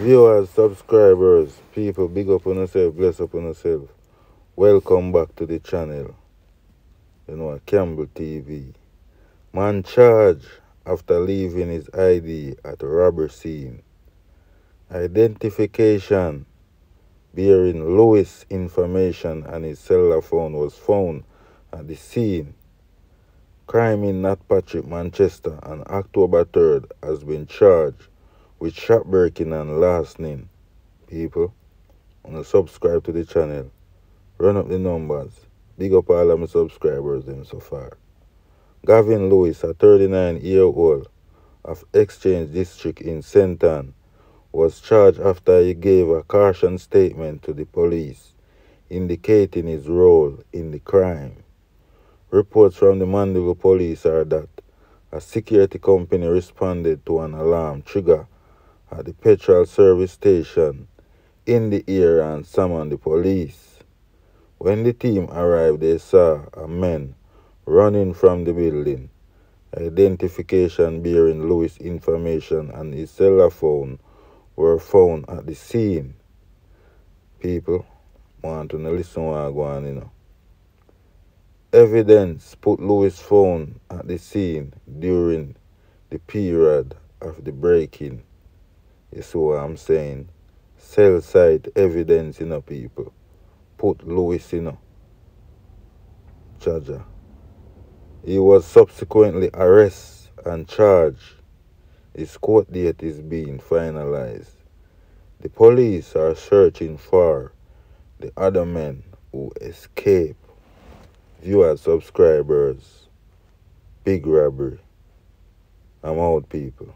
Viewers, subscribers, people, big up on yourself, bless up on yourself. Welcome back to the channel. You know, Campbell TV. Man charged after leaving his ID at a robbery scene. Identification bearing Lewis information and his cellular phone was found at the scene. Crime in Patrick, Manchester on October 3rd has been charged with shop breaking and larceny. People, wanna subscribe to the channel. Run up the numbers. Big up all of my subscribers them so far. Gavin Lewis, a 39 year old of Exchange District in Senton, was charged after he gave a caution statement to the police indicating his role in the crime. Reports from the Mandeville police are that a security company responded to an alarm trigger at the petrol service station in the area and summoned the police. When the team arrived, they saw a man running from the building. Identification bearing Lewis information and his cell phone were found at the scene. People want to listen what I go on, you know. Evidence put Lewis' phone at the scene during the period of the breaking. You see what I'm saying? Cell site evidence, you know, people. Put Lewis, you know. Charger. He was subsequently arrested and charged. His court date is being finalized. The police are searching for the other men who escaped. Viewers, subscribers, big robbery. I'm out, people.